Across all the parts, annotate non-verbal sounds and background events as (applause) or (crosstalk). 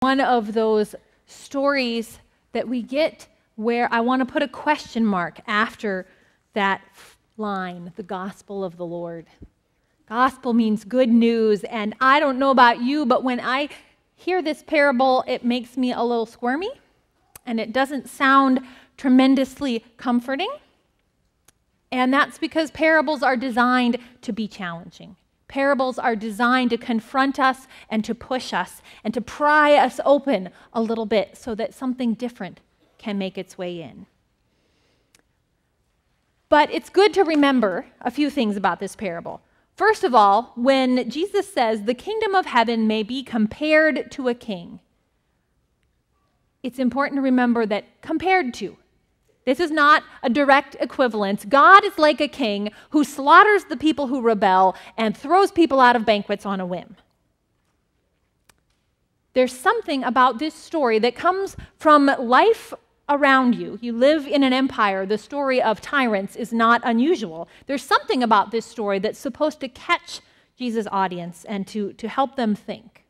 one of those stories that we get where I want to put a question mark after that line, the gospel of the Lord. Gospel means good news, and I don't know about you, but when I hear this parable, it makes me a little squirmy, and it doesn't sound tremendously comforting. And that's because parables are designed to be challenging. Parables are designed to confront us and to push us and to pry us open a little bit so that something different can make its way in. But it's good to remember a few things about this parable. First of all, when Jesus says the kingdom of heaven may be compared to a king, it's important to remember that compared to this is not a direct equivalence. God is like a king who slaughters the people who rebel and throws people out of banquets on a whim. There's something about this story that comes from life around you. You live in an empire. The story of tyrants is not unusual. There's something about this story that's supposed to catch Jesus' audience and to, to help them think.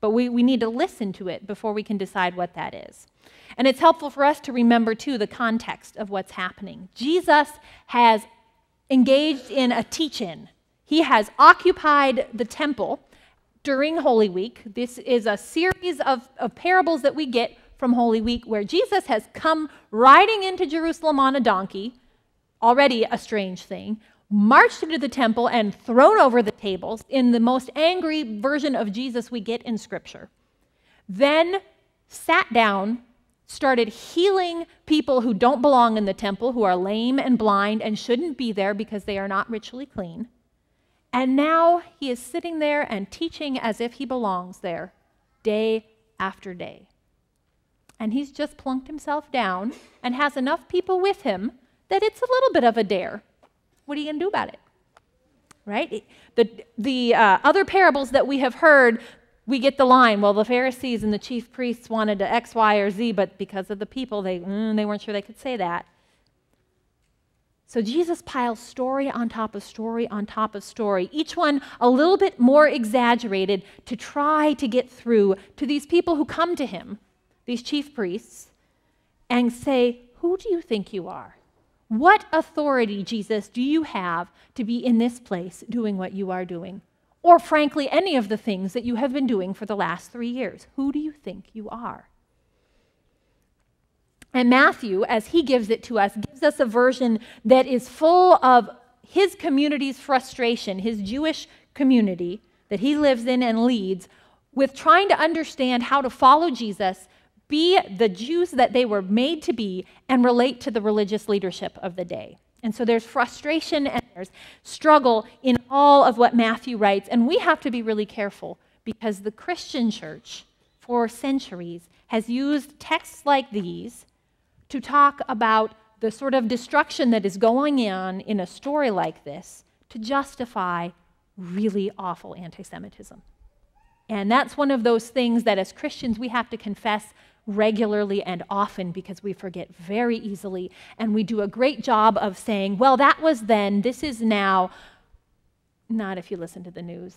But we, we need to listen to it before we can decide what that is. And it's helpful for us to remember, too, the context of what's happening. Jesus has engaged in a teach in, he has occupied the temple during Holy Week. This is a series of, of parables that we get from Holy Week where Jesus has come riding into Jerusalem on a donkey, already a strange thing, marched into the temple and thrown over the tables in the most angry version of Jesus we get in Scripture. Then sat down started healing people who don't belong in the temple, who are lame and blind and shouldn't be there because they are not ritually clean. And now he is sitting there and teaching as if he belongs there day after day. And he's just plunked himself down and has enough people with him that it's a little bit of a dare. What are you going to do about it? Right? The, the uh, other parables that we have heard, we get the line, well, the Pharisees and the chief priests wanted to X, Y, or Z, but because of the people, they, mm, they weren't sure they could say that. So Jesus piles story on top of story on top of story, each one a little bit more exaggerated to try to get through to these people who come to him, these chief priests, and say, Who do you think you are? What authority, Jesus, do you have to be in this place doing what you are doing? Or frankly, any of the things that you have been doing for the last three years. Who do you think you are? And Matthew, as he gives it to us, gives us a version that is full of his community's frustration, his Jewish community that he lives in and leads, with trying to understand how to follow Jesus, be the Jews that they were made to be, and relate to the religious leadership of the day. And so there's frustration and there's struggle in all of what Matthew writes. And we have to be really careful because the Christian church, for centuries, has used texts like these to talk about the sort of destruction that is going on in a story like this to justify really awful anti Semitism. And that's one of those things that as Christians we have to confess regularly and often because we forget very easily. And we do a great job of saying, well, that was then, this is now. Not if you listen to the news.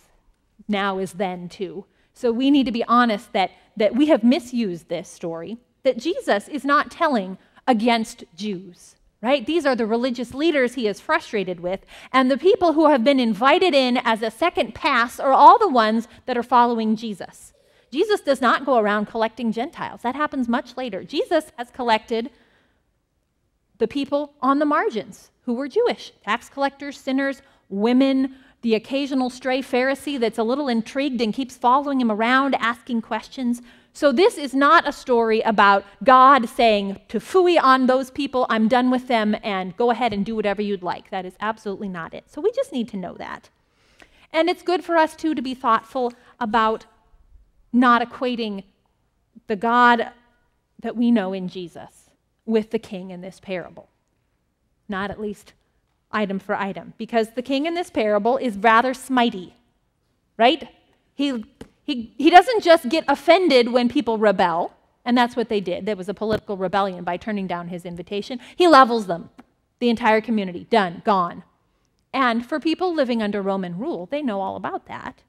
Now is then too. So we need to be honest that, that we have misused this story, that Jesus is not telling against Jews, right? These are the religious leaders he is frustrated with. And the people who have been invited in as a second pass are all the ones that are following Jesus. Jesus does not go around collecting Gentiles. That happens much later. Jesus has collected the people on the margins who were Jewish tax collectors, sinners, women, the occasional stray Pharisee that's a little intrigued and keeps following him around, asking questions. So, this is not a story about God saying to fooey on those people, I'm done with them, and go ahead and do whatever you'd like. That is absolutely not it. So, we just need to know that. And it's good for us, too, to be thoughtful about not equating the God that we know in Jesus with the king in this parable. Not at least item for item, because the king in this parable is rather smitey, right? He, he, he doesn't just get offended when people rebel, and that's what they did. There was a political rebellion by turning down his invitation. He levels them, the entire community, done, gone. And for people living under Roman rule, they know all about that.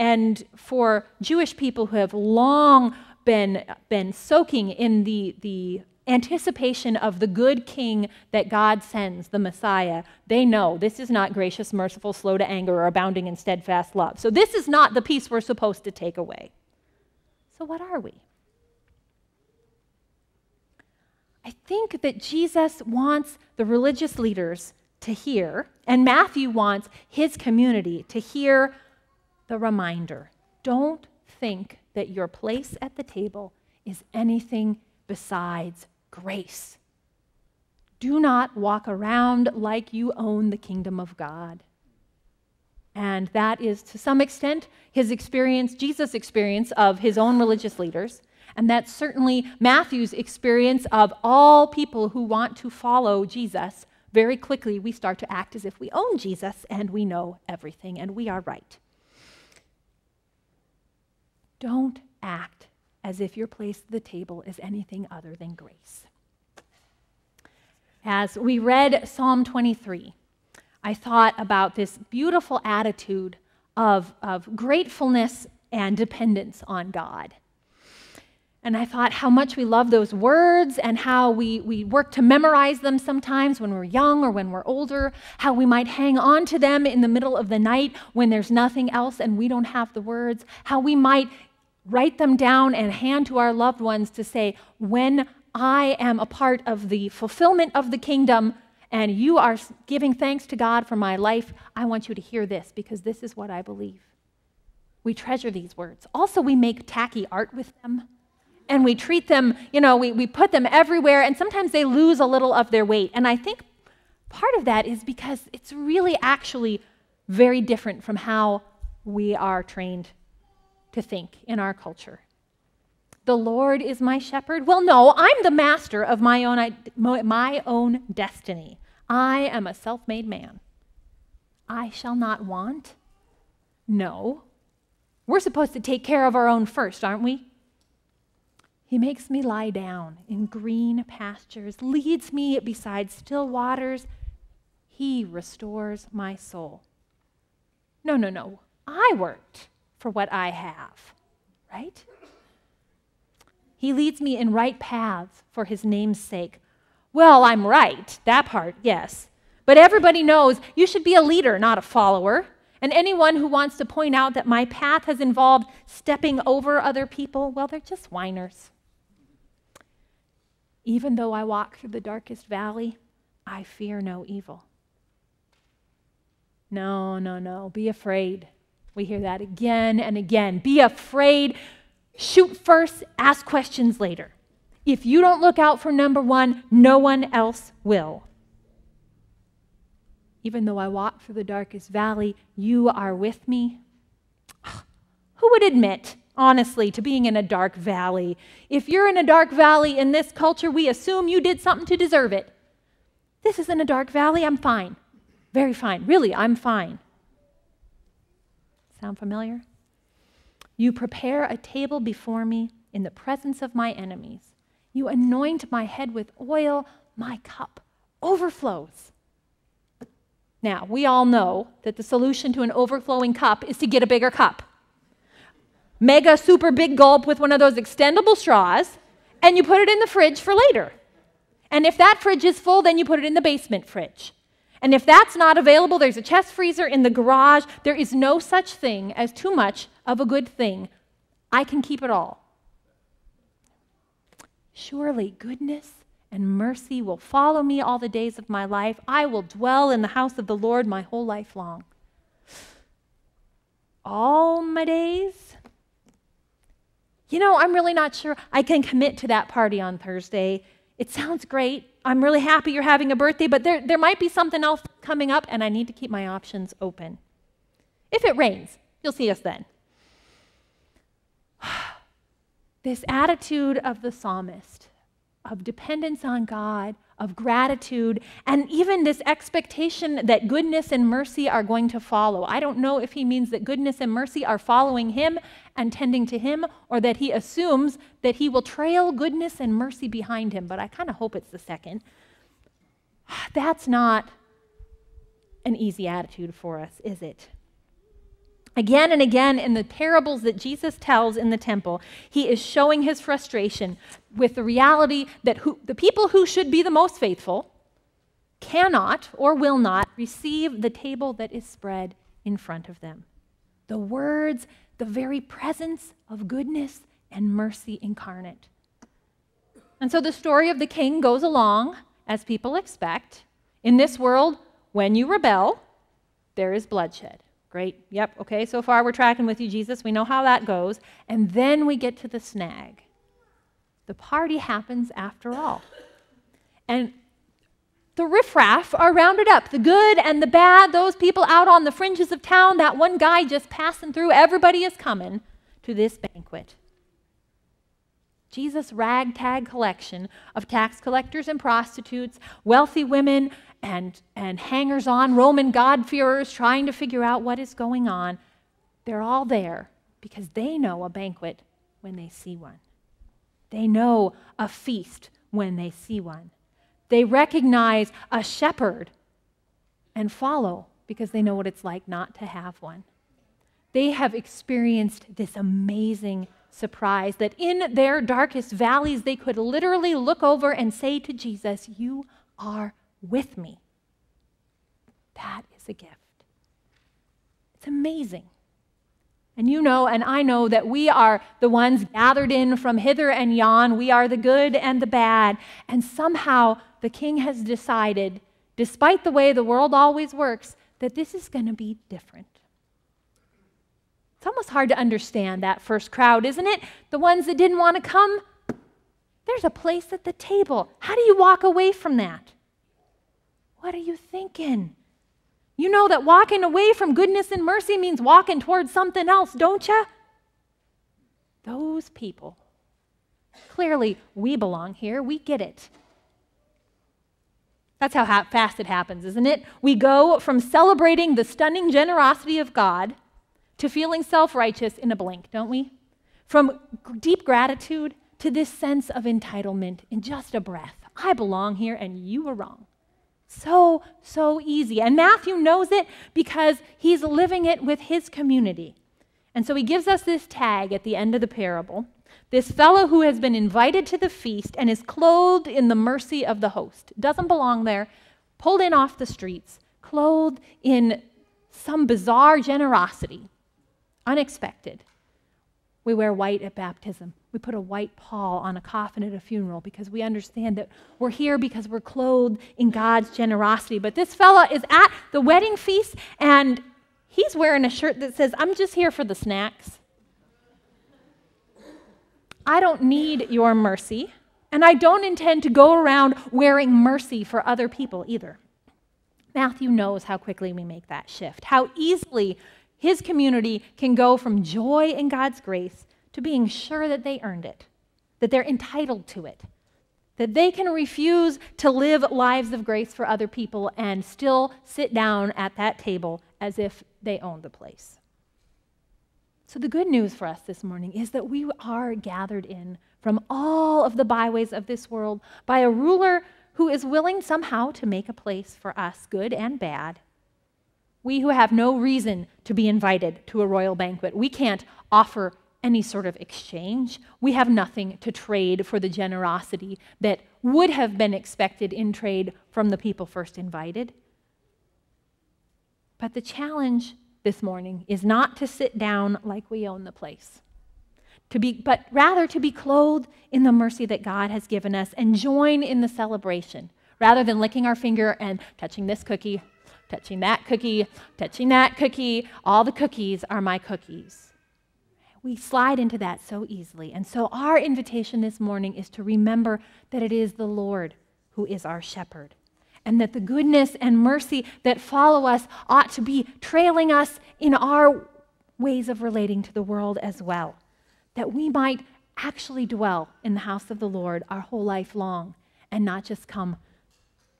And for Jewish people who have long been, been soaking in the, the anticipation of the good king that God sends, the Messiah, they know this is not gracious, merciful, slow to anger, or abounding in steadfast love. So, this is not the peace we're supposed to take away. So, what are we? I think that Jesus wants the religious leaders to hear, and Matthew wants his community to hear the reminder don't think that your place at the table is anything besides grace. Do not walk around like you own the kingdom of God. And that is to some extent his experience, Jesus' experience of his own religious leaders. And that's certainly Matthew's experience of all people who want to follow Jesus. Very quickly, we start to act as if we own Jesus and we know everything and we are right. Don't act as if your place at the table is anything other than grace. As we read Psalm 23, I thought about this beautiful attitude of, of gratefulness and dependence on God. And I thought how much we love those words and how we, we work to memorize them sometimes when we're young or when we're older, how we might hang on to them in the middle of the night when there's nothing else and we don't have the words, how we might write them down and hand to our loved ones to say, when I am a part of the fulfillment of the kingdom and you are giving thanks to God for my life, I want you to hear this because this is what I believe. We treasure these words. Also, we make tacky art with them and we treat them, you know, we, we put them everywhere, and sometimes they lose a little of their weight. And I think part of that is because it's really actually very different from how we are trained to think in our culture. The Lord is my shepherd. Well, no, I'm the master of my own, my own destiny. I am a self made man. I shall not want. No. We're supposed to take care of our own first, aren't we? He makes me lie down in green pastures, leads me beside still waters. He restores my soul. No, no, no. I worked for what I have, right? He leads me in right paths for his name's sake. Well, I'm right, that part, yes. But everybody knows you should be a leader, not a follower. And anyone who wants to point out that my path has involved stepping over other people, well, they're just whiners. Even though I walk through the darkest valley, I fear no evil. No, no, no. Be afraid. We hear that again and again. Be afraid. Shoot first, ask questions later. If you don't look out for number one, no one else will. Even though I walk through the darkest valley, you are with me. (sighs) Who would admit honestly, to being in a dark valley. If you're in a dark valley in this culture, we assume you did something to deserve it. This isn't a dark valley. I'm fine. Very fine. Really, I'm fine. Sound familiar? You prepare a table before me in the presence of my enemies. You anoint my head with oil, my cup overflows. Now, we all know that the solution to an overflowing cup is to get a bigger cup mega super big gulp with one of those extendable straws, and you put it in the fridge for later. And if that fridge is full, then you put it in the basement fridge. And if that's not available, there's a chest freezer in the garage. There is no such thing as too much of a good thing. I can keep it all. Surely goodness and mercy will follow me all the days of my life. I will dwell in the house of the Lord my whole life long. All my days? you know, I'm really not sure I can commit to that party on Thursday. It sounds great. I'm really happy you're having a birthday, but there, there might be something else coming up, and I need to keep my options open. If it rains, you'll see us then. (sighs) this attitude of the psalmist, of dependence on God, of gratitude, and even this expectation that goodness and mercy are going to follow. I don't know if he means that goodness and mercy are following him and tending to him, or that he assumes that he will trail goodness and mercy behind him, but I kind of hope it's the second. (sighs) That's not an easy attitude for us, is it? Again and again in the parables that Jesus tells in the temple, he is showing his frustration with the reality that who, the people who should be the most faithful cannot or will not receive the table that is spread in front of them. The words, the very presence of goodness and mercy incarnate. And so the story of the king goes along as people expect. In this world, when you rebel, there is bloodshed. Great. Yep. Okay. So far, we're tracking with you, Jesus. We know how that goes. And then we get to the snag. The party happens after all. And the riffraff are rounded up the good and the bad, those people out on the fringes of town, that one guy just passing through. Everybody is coming to this banquet. Jesus' ragtag collection of tax collectors and prostitutes, wealthy women and, and hangers on, Roman God-fearers trying to figure out what is going on, they're all there because they know a banquet when they see one. They know a feast when they see one. They recognize a shepherd and follow because they know what it's like not to have one. They have experienced this amazing surprise that in their darkest valleys, they could literally look over and say to Jesus, You are with me. That is a gift. It's amazing. And you know, and I know that we are the ones gathered in from hither and yon. We are the good and the bad. And somehow the king has decided, despite the way the world always works, that this is going to be different. It's almost hard to understand that first crowd, isn't it? The ones that didn't want to come. There's a place at the table. How do you walk away from that? What are you thinking? You know that walking away from goodness and mercy means walking towards something else, don't you? Those people. Clearly, we belong here. We get it. That's how fast it happens, isn't it? We go from celebrating the stunning generosity of God to feeling self righteous in a blink, don't we? From deep gratitude to this sense of entitlement in just a breath. I belong here and you were wrong. So, so easy. And Matthew knows it because he's living it with his community. And so he gives us this tag at the end of the parable this fellow who has been invited to the feast and is clothed in the mercy of the host, doesn't belong there, pulled in off the streets, clothed in some bizarre generosity unexpected. We wear white at baptism. We put a white pall on a coffin at a funeral because we understand that we're here because we're clothed in God's generosity. But this fella is at the wedding feast and he's wearing a shirt that says, I'm just here for the snacks. I don't need your mercy, and I don't intend to go around wearing mercy for other people either. Matthew knows how quickly we make that shift, how easily his community can go from joy in God's grace to being sure that they earned it, that they're entitled to it, that they can refuse to live lives of grace for other people and still sit down at that table as if they own the place. So, the good news for us this morning is that we are gathered in from all of the byways of this world by a ruler who is willing somehow to make a place for us, good and bad, we who have no reason to be invited to a royal banquet, we can't offer any sort of exchange. We have nothing to trade for the generosity that would have been expected in trade from the people first invited. But the challenge this morning is not to sit down like we own the place. To be, but rather to be clothed in the mercy that God has given us and join in the celebration rather than licking our finger and touching this cookie touching that cookie, touching that cookie. All the cookies are my cookies. We slide into that so easily. And so, our invitation this morning is to remember that it is the Lord who is our shepherd, and that the goodness and mercy that follow us ought to be trailing us in our ways of relating to the world as well, that we might actually dwell in the house of the Lord our whole life long and not just come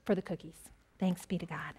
for the cookies. Thanks be to God.